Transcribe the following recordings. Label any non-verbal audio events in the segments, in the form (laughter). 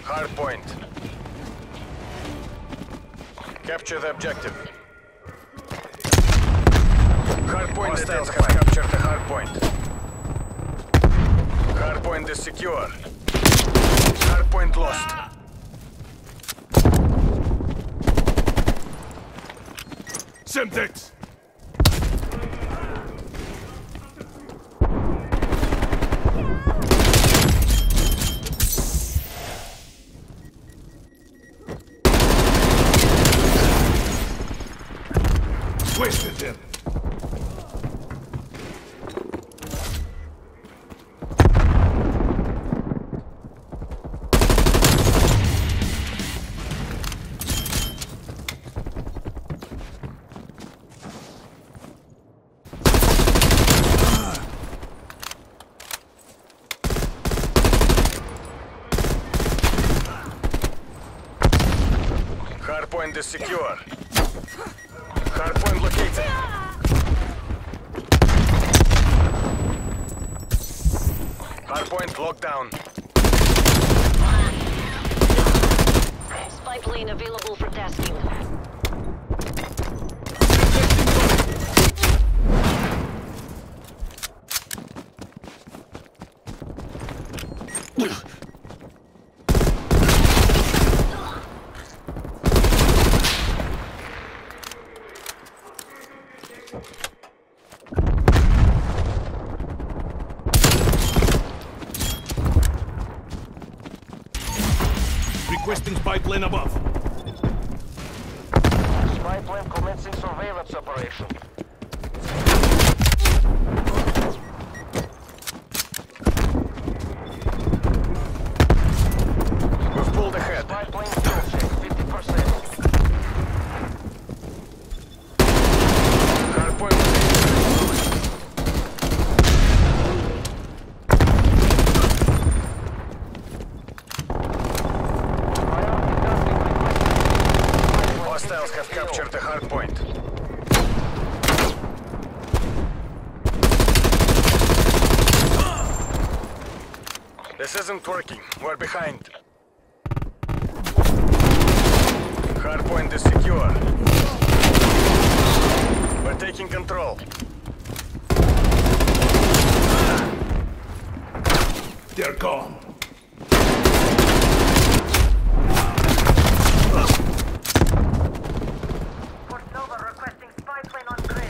hard point. Capture the objective. Hard point Hostiles have captured the hard point. Hard point is secure. Hard point lost. Semtex! Hardpoint is secure. Hardpoint located. Hardpoint locked down. Spy plane available for tasking. Requesting (laughs) spy plane above. Spy plane commencing surveillance operation. We've pulled ahead. Spy plane kill check 50%. Hardpoint located. Priority tasking requested. Hostiles have captured the hardpoint. This isn't working. We're behind. Hardpoint is secure. We're taking control. They're gone. Fort Nova requesting spy plane on grid.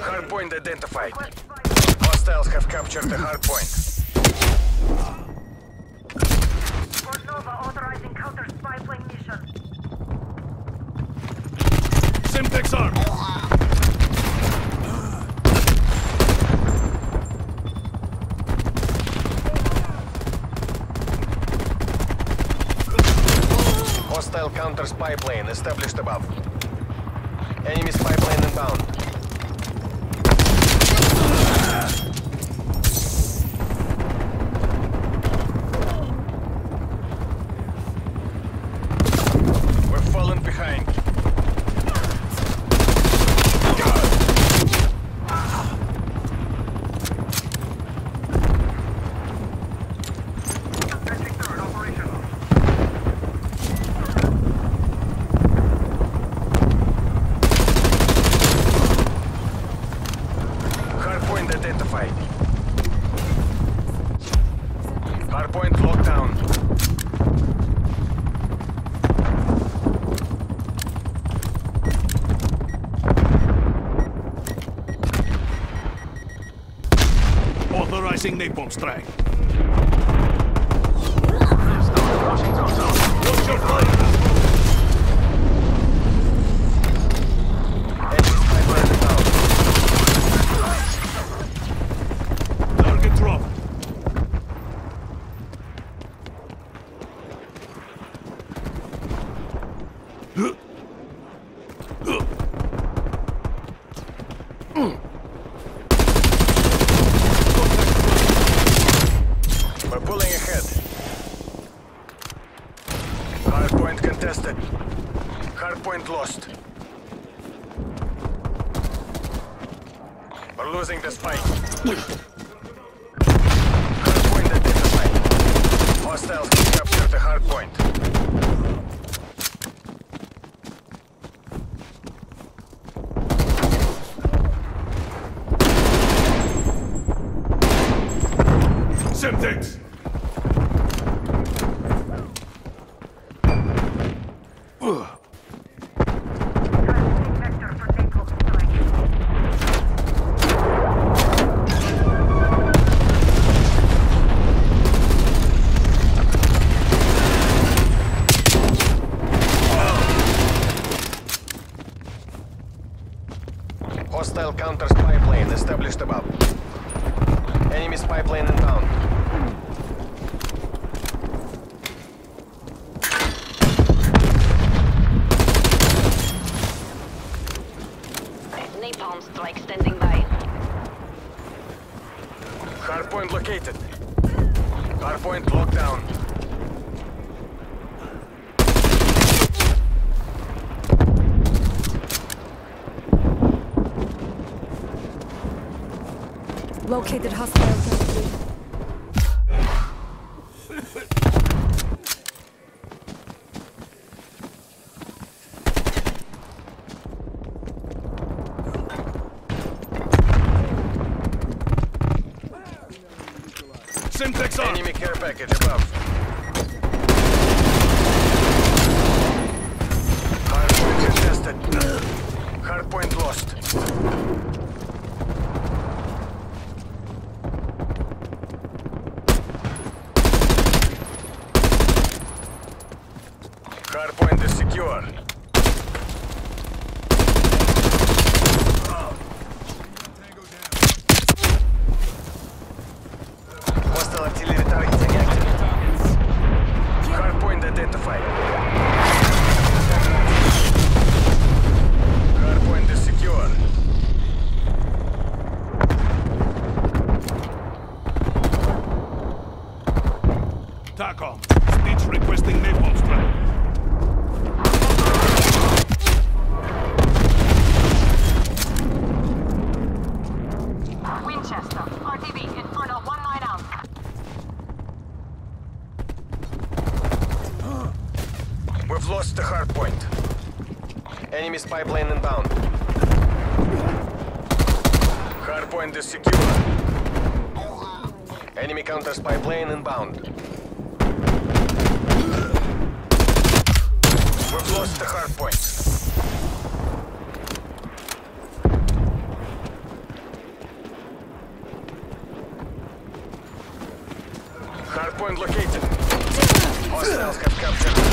Hardpoint identified. Hostiles have captured the hardpoint. Fort Nova authorizing counter spy plane mission. Semtex armed. Hostile counter spy plane established above. Enemy spy plane inbound. We're falling Authorizing napalm strike. Losing the spike. Hardpoint identified. Hostiles can capture the hardpoint. Semtex! Transmitting vector for Napalm strike. Hostile counter spy plane established above. Enemy spy plane inbound. Napalm strike standing by. Hardpoint located. Hardpoint locked down. Located hostile territory. Semtex armed! Enemy care package above. Hardpoint contested. Hardpoint lost. Hardpoint is secure. Hostile artillery targeting active. Hardpoint identified. Hardpoint is secure. TACOM. Stitch requesting napalm strike. Winchester, RTB, Inferno 19 out. We've lost the hard point. Enemy spy plane inbound. Hard point is secure. Enemy counter spy plane inbound. We've lost the hardpoint. Hardpoint located. Hostiles have captured.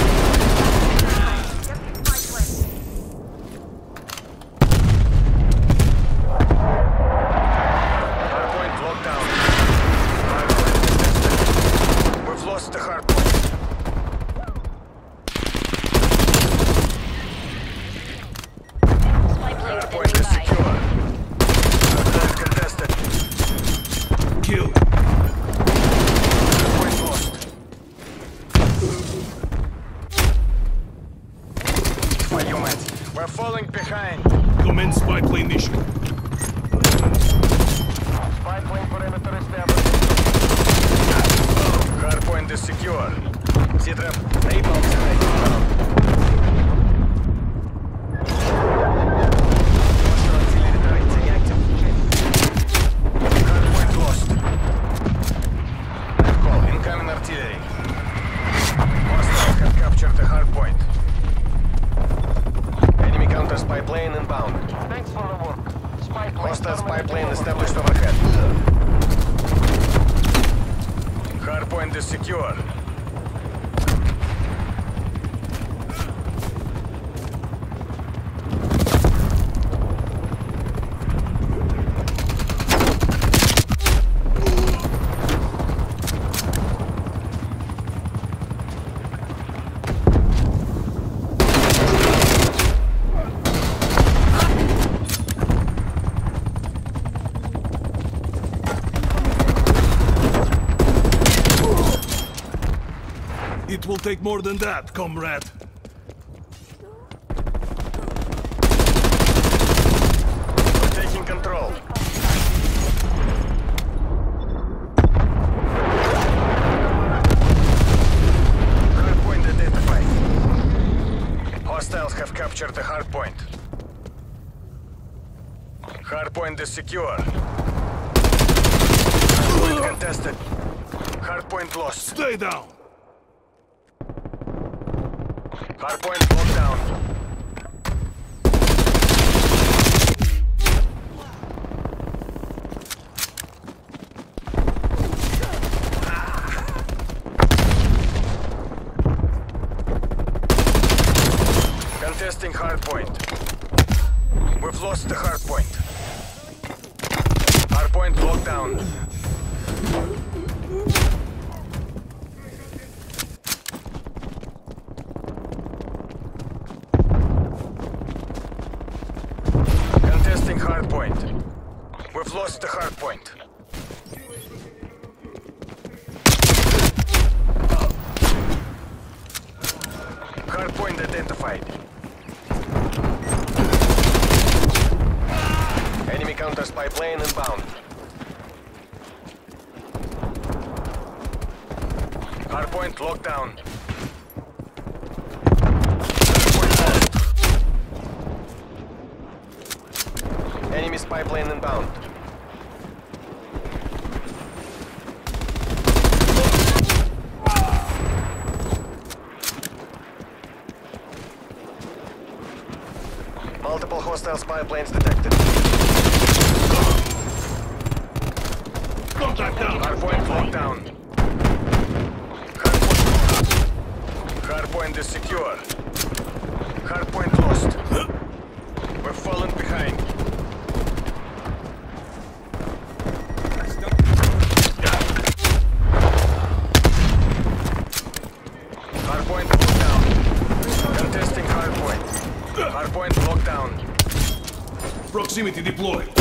Spy plane. Hostile spy terminating plane overflight. established overhead. Hardpoint is secure. It will take more than that, comrade. Taking control. Hardpoint identified. Hostiles have captured the hardpoint. Hardpoint is secure. Hardpoint contested. Hardpoint lost. Stay down! Hardpoint locked down. Contesting hardpoint. We've lost the hardpoint. Hardpoint locked down. Contesting hardpoint. We've lost the hardpoint. Hardpoint identified. Enemy counter spy plane inbound. Hardpoint locked down. Enemy spy plane inbound. Hostile spy planes detected. Contact down. Hardpoint locked down. Hardpoint. Hardpoint is secure. Hardpoint lost. We're falling behind. Hardpoint locked down. Contesting hardpoint. Hardpoint locked down. Proximity deployed.